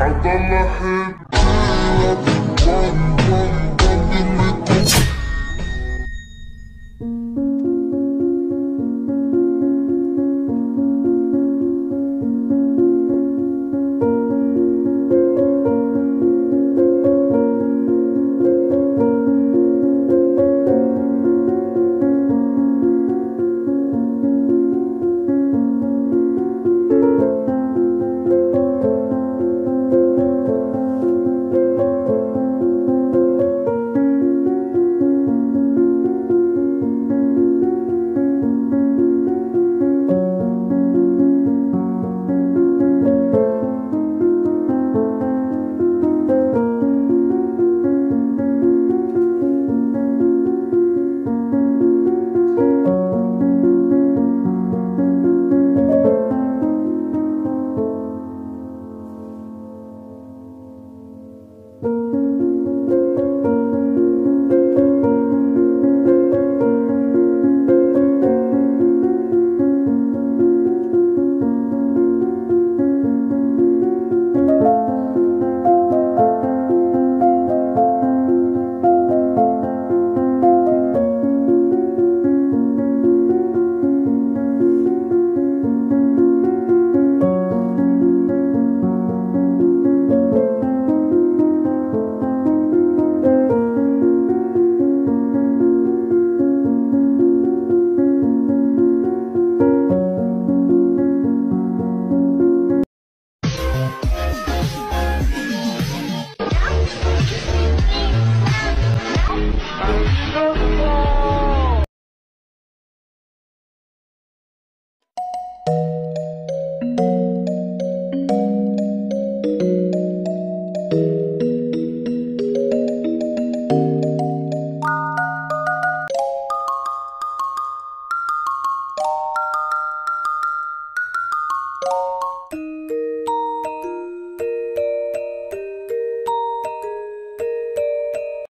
I got my head.